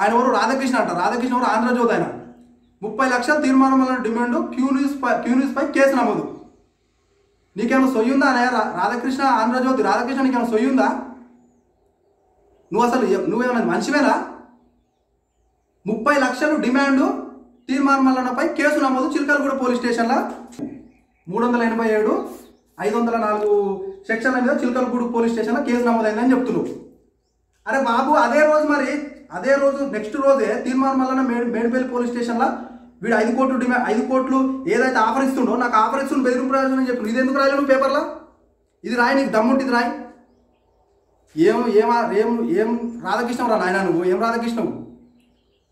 ఆయన ఎవరు రాధాకృష్ణ అంట. రాధాకృష్ణ ఎవరు? ఆంధ్రజ్యోతి ఆయన. ముప్పై లక్షల తీర్మానం వల్ల డిమాండ్ క్యూ న్యూస్ పై క్యూ న్యూస్ పై కేసు నమోదు. నీకేమైనా సొయ్యుందా అనే రాధాకృష్ణ ఆంధ్రజ్యోతి రాధాకృష్ణ నీకేమైనా సొయ్యుందా? నువ్వు అసలు నువ్వేమైనా మనిషివేనా? ముప్పై లక్షలు డిమాండ్ తీర్మానం మల్లన్నపై కేసు నమోదు చిలకలగూడ పోలీస్ స్టేషన్లో. మూడు వందల ఎనభై ఏడు ఐదు వందల నాలుగు సెక్షన్ల మీద చిలకలగూడ పోలీస్ స్టేషన్లో కేసు నమోదైందని చెప్తున్నావు. అరే బాబు అదే రోజు మరి అదే రోజు నెక్స్ట్ రోజే తీర్మానం మల్లన్న మేడ్ మేడిపల్లి పోలీస్ స్టేషన్లో వీడు ఐదు కోట్లు డిమాండ్ ఐదు కోట్లు ఏదైతే ఆఫర్ ఇస్తుండో నాకు ఆఫర్ ఇస్తుండు బెదిరింపు ప్రయోజనం చెప్పు. ఇది ఎందుకు రాయలేదు పేపర్లో? ఇది రాయి నీకు దమ్ముంటి ఇది రాయి. ఏం ఏం ఏం ఏం రాధాకృష్ణ రా నాయన నువ్వు? ఏం రాధాకృష్ణవు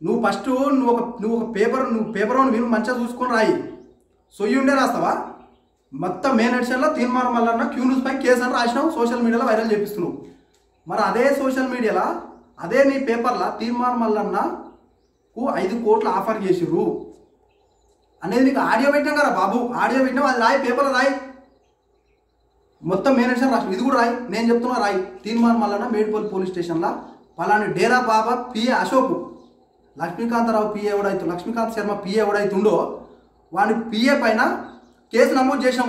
నువ్వు ఫస్ట్ నువ్వు ఒక నువ్వు ఒక పేపర్ నువ్వు పేపర్ మీరు మంచిగా చూసుకొని రాయి. సొయ్యి ఉండే రాస్తావా? మొత్తం మెయిన్ ఎడిషన్లో తీర్మానం వల్ల క్యూ న్యూస్ పై కేసు అని రాసినావు సోషల్ మీడియాలో వైరల్ చేపిస్తున్నావు. మరి అదే సోషల్ మీడియాలో అదే నీ పేపర్లో తీర్మానం మల్లన్నకు ఐదు కోట్లు ఆఫర్ చేసిర్రు. అనేది నీకు ఆడియో పెట్టాం కదా బాబు. ఆడియో పెట్టినా అది రాయి పేపర్లో రాయి. మొత్తం మేనేజర్ రాష్ట్రం ఇది కూడా రాయి. నేను చెప్తున్నా రాయి. తీర్మానం మల్లన్న మేడిపల్లి పోలీస్ స్టేషన్లో పలాని డేరా బాబా పిఏ అశోక్ లక్ష్మీకాంతరావు పిఏ ఎవడైతే లక్ష్మీకాంత్ శర్మ పిఏ ఎవడైతుండో వాడి పిఏ పైన కేసు నమోదు చేశాం.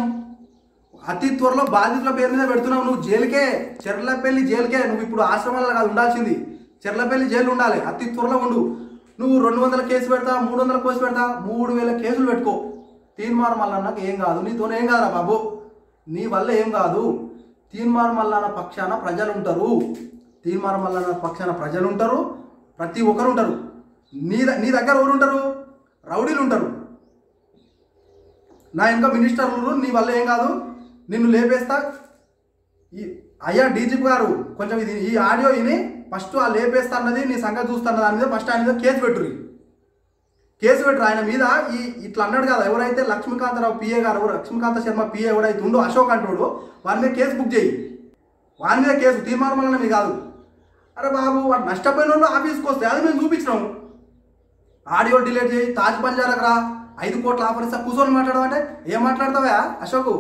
అతి త్వరలో బాధితుల పేరు మీద పెడుతున్నావు నువ్వు జైలుకే చెర్లపల్లి జైలుకే. నువ్వు ఇప్పుడు ఆశ్రమాలలో కాదు ఉండాల్సింది. చెర్లపల్లి జైలు ఉండాలి. అతి త్వరలో ఉండు. నువ్వు రెండు వందల కేసు పెడతా మూడు వందల కేసు పెడతా మూడు వేల కేసులు పెట్టుకో. తీర్మానం మల్లన్నకు ఏం కాదు. నీతోనే ఏం కాదురా బాబు? నీ వల్ల ఏం కాదు. తీర్మానం మల్లన్న పక్షాన ప్రజలు ఉంటారు తీర్మానం మల్లన్న పక్షాన ప్రజలు ఉంటారు ప్రతి ఒక్కరు ఉంటారు నీ నీ దగ్గర ఎవరు ఉంటారు రౌడీలు ఉంటారు నా ఇంకా మినిస్టర్లు నీ వల్ల ఏం కాదు. నిన్ను లేపేస్తా. ఈ అయ్యా డీజీపీ గారు కొంచెం ఇది ఈ ఆడియో విని ఫస్ట్ ఆ లేపేస్తా అన్నది నీ సంగతి చూస్తున్న దాని మీద ఫస్ట్ ఆయన మీద కేసు పెట్టురు కేసు పెట్టరు ఆయన మీద ఈ ఇట్లా అన్నాడు కదా ఎవరైతే లక్ష్మీకాంతరావు పిఏ గారు ఎవరు లక్ష్మీకాంత శర్మ పిఏ ఎవరైతే ఉండో అశోక్ అంటాడు వారి మీద కేసు బుక్ చేయి. వారి మీద కేసు తీర్మానం వలన మీ కాదు. అరే బాబు వాడు నష్టపోయిన వాళ్ళు ఆఫీస్కి వస్తే అది మేము చూపించినాము ఆడియో డిలీట్ చేయి తాజ్ పంజాలకు రా. ఐదు కోట్ల ఆఫర్ ఇస్తా కూర్చొని మాట్లాడమంటే ఏం మాట్లాడతావా అశోకు?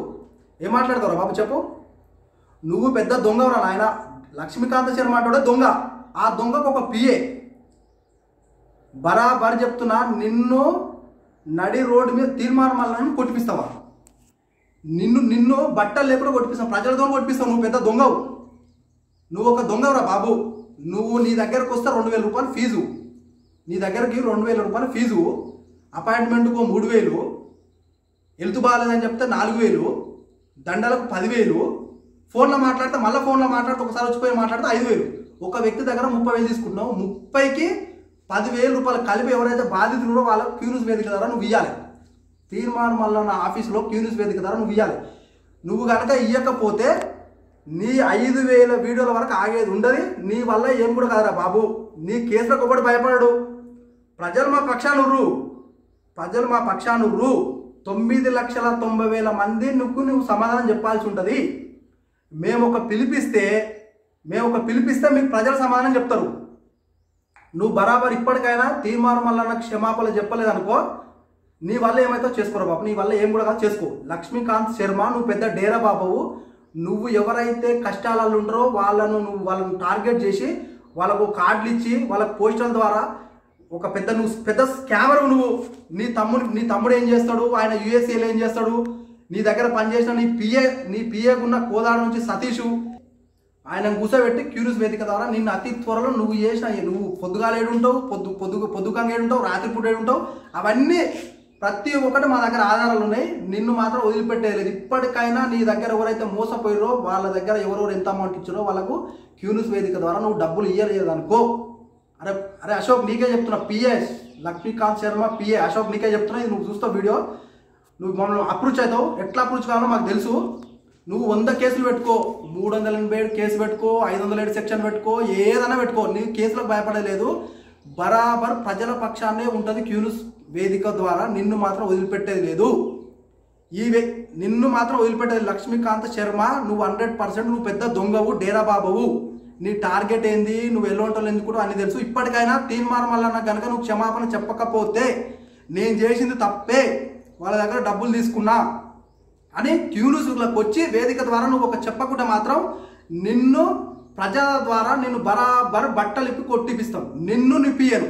ఏం మాట్లాడతావు బాబు చెప్పు. నువ్వు పెద్ద దొంగవరా నాయన. లక్ష్మీకాంత శర్మ అంటాడే దొంగ. ఆ దొంగకు ఒక పిఏ. బరాబర్ చెప్తున్నా నిన్ను నడి రోడ్డు మీద తీర్మానం వల్ల కొట్టిపిస్తావా? నిన్ను నిన్ను బట్టలు లేకుండా కొట్టిపిస్తావు ప్రజలతో కొట్టిపిస్తావు నువ్వు పెద్ద దొంగవు. నువ్వు ఒక దొంగవురా బాబు. నువ్వు నీ దగ్గరకు వస్తే రెండు వేల రూపాయలు ఫీజు. నీ దగ్గరికి రెండు వేల రూపాయలు ఫీజు. అపాయింట్మెంట్కు మూడు వేలు. హెల్త్ బాగాలేదని చెప్తే నాలుగు వేలు. దండలకు పదివేలు. ఫోన్లో మాట్లాడితే మళ్ళీ ఫోన్లో మాట్లాడితే ఒకసారి వచ్చిపోయి మాట్లాడితే ఐదు వేలు. ఒక వ్యక్తి దగ్గర ముప్పై వేలు తీసుకుంటున్నావు. ముప్పైకి పదివేల రూపాయలు కలిపి ఎవరైతే బాధితులు వాళ్ళ వాళ్ళకి క్యూనిస్ వేదిక ద్వారా నువ్వు ఇవ్వాలి తీర్మానం వల్ల నా ఆఫీస్లో క్యూనిస్ వేదిక ద్వారా నువ్వు ఇవ్వాలి నువ్వు కనుక ఇవ్వకపోతే నీ ఐదు వేల వీడియోల వరకు ఆగేది ఉండదు. నీ వల్ల ఏం కూడా కదరా బాబు. నీ కేసులకు ఒకటి భయపడడు. ప్రజలు మా పక్షానుర్రు ప్రజలు మా పక్షానుర్రు తొమ్మిది లక్షల తొంభై వేల మంది నువ్వు నువ్వు సమాధానం చెప్పాల్సి ఉంటుంది. మేము ఒక పిలిపిస్తే మేము ఒక పిలిపిస్తే మీకు ప్రజలు సమాధానం చెప్తారు. నువ్వు బరాబర్ ఇప్పటికైనా తీర్మానం వల్ల నాకు క్షమాపణ చెప్పలేదు అనుకో నీ వల్ల ఏమైతే చేసుకోరా బాబు నీ వల్ల ఏం కూడా కాదు చేసుకో. లక్ష్మీకాంత్ శర్మ నువ్వు పెద్ద డేరా బాబువు. నువ్వు ఎవరైతే కష్టాలలో ఉండరో వాళ్ళను నువ్వు వాళ్ళని టార్గెట్ చేసి వాళ్ళకు కార్డులు ఇచ్చి వాళ్ళకు పోస్టర్ల ద్వారా ఒక పెద్ద నువ్వు పెద్ద స్కామర్ నువ్వు. నీ తమ్ముడు నీ తమ్ముడు ఏం చేస్తాడు? ఆయన యుఎస్ఏలో ఏం చేస్తాడు? నీ దగ్గర పనిచేసిన నీ పిఏ నీ పిఏకున్న కోదాడ నుంచి సతీషు ఆయన కూర్చోబెట్టి క్యూరియస్ వేదిక ద్వారా నిన్ను అతి త్వరలో నువ్వు చేసిన నువ్వు పొద్దుగాల ఏడుంటావు పొద్దు పొద్దు పొద్దుకంగా ఏడుంటావు రాత్రిపూట ఏడుంటావు అవన్నీ ప్రతి ఒక్కటి మా దగ్గర ఆధారాలు ఉన్నాయి. నిన్ను మాత్రం వదిలిపెట్టేయలేదు. ఇప్పటికైనా నీ దగ్గర ఎవరైతే మోసపోయారో వాళ్ళ దగ్గర ఎవరెవరు ఎంత అమౌంట్ ఇచ్చారో వాళ్ళకు క్యూనిస్ వేదిక ద్వారా నువ్వు డబ్బులు ఇయ్యలేదు అనుకో అరే అరే అశోక్ నీకే చెప్తున్నా పిఏ లక్ష్మీకాంత్ శర్మ పిఏ అశోక్ నీకే చెప్తున్నా ఇది నువ్వు చూస్తావు వీడియో. నువ్వు మమ్మల్ని అప్రూచ్ అవుతావు ఎట్లా అప్రూచ్ కావాలో మాకు తెలుసు. నువ్వు వంద కేసులు పెట్టుకో మూడు వందల ఎనభై ఏడు కేసు పెట్టుకో ఐదు వందల ఏడు సెక్షన్ పెట్టుకో ఏదైనా పెట్టుకో. నీ కేసులకు భయపడలేదు బరాబర్ ప్రజల పక్షాన్నే ఉంటుంది క్యూనిస్ వేదిక ద్వారా నిన్ను మాత్రం వదిలిపెట్టేది లేదు. ఈ వే నిన్ను మాత్రం వదిలిపెట్టేది లక్ష్మీకాంత్ శర్మ. నువ్వు హండ్రెడ్ పర్సెంట్ నువ్వు పెద్ద దొంగవు డేరా బాబువు నీ టార్గెట్ ఏంది? నువ్వు ఎల్లుంటావు ఎందుకు కూడా అన్ని తెలుసు. ఇప్పటికైనా తీర్మానం వల్ల కనుక నువ్వు క్షమాపణ చెప్పకపోతే నేను చేసింది తప్పే. వాళ్ళ దగ్గర డబ్బులు తీసుకున్నా అని క్యూన్యూస్లకు వచ్చి వేదిక ద్వారా నువ్వు ఒక చెప్పకుండా మాత్రం నిన్ను ప్రజల ద్వారా నిన్ను బరాబర్ బట్టలు ఇప్పి కొట్టిపిస్తాం. నిన్ను నిప్పియను.